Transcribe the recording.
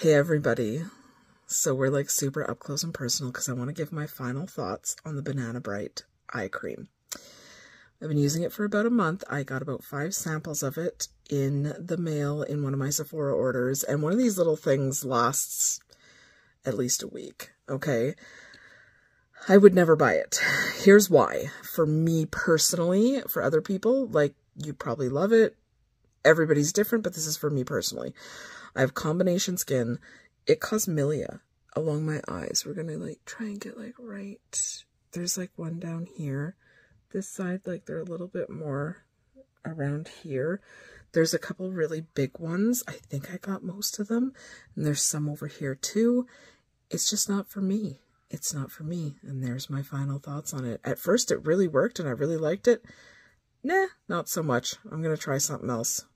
Hey everybody. So we're like super up close and personal because I want to give my final thoughts on the Banana Bright eye cream. I've been using it for about a month. I got about five samples of it in the mail in one of my Sephora orders, and one of these little things lasts at least a week, okay? I would never buy it. Here's why. For me personally, for other people, like you probably love it. Everybody's different, but this is for me personally. I have combination skin. It caused milia along my eyes. We're going to like try and get like right. There's like one down here. This side, like they're a little bit more around here. There's a couple really big ones. I think I got most of them. And there's some over here too. It's just not for me. It's not for me. And there's my final thoughts on it. At first, it really worked and I really liked it. Nah, not so much. I'm going to try something else.